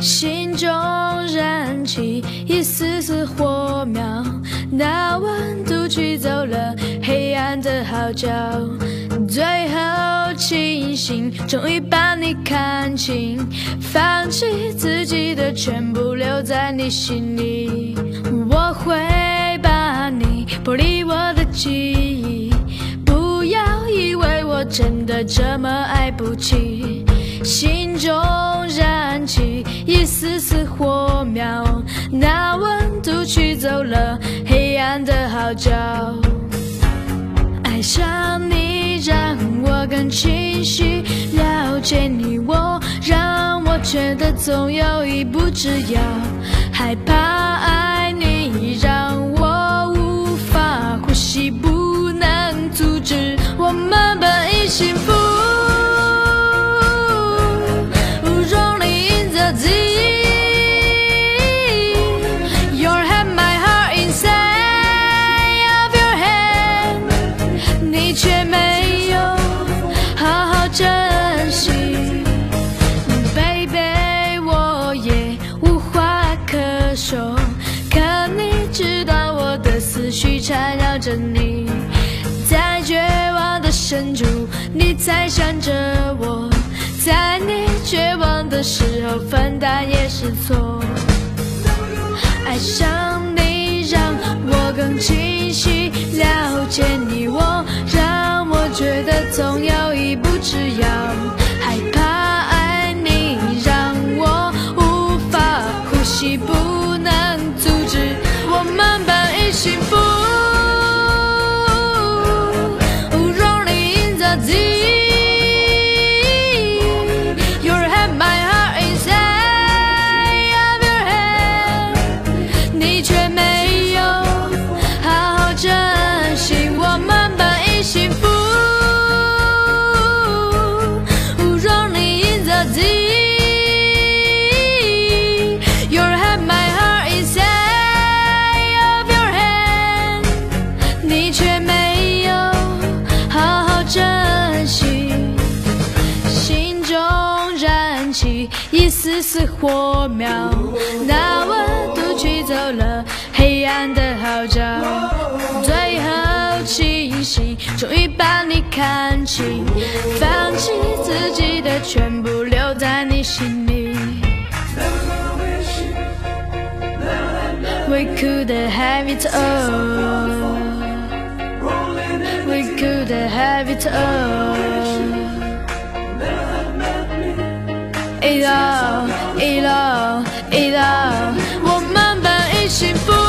心中燃起一丝丝火苗，那温度驱走了黑暗的号角，最后清醒，终于把你看清，放弃自己的全部，留在你心里。我会把你剥离我的记忆，不要以为我真的这么爱不起。心中燃丝丝火苗，那温度驱走了黑暗的号角。爱上你让我更清晰了解你我，让我觉得总有一步之遥。害怕爱你让我无法呼吸，不能阻止我们本已幸福。着你，在绝望的深处，你在想着我，在你绝望的时候分担也是错。爱上你让我更清晰了解你我，让我觉得总有一步之遥。害怕爱你让我无法呼吸，不一丝丝火苗，那温度驱走了黑暗的号角，最后清醒，终于把你看清，放弃自己的全部，留在你心里。We could have it all. We could have it all. 一道一道 it 我们本一起福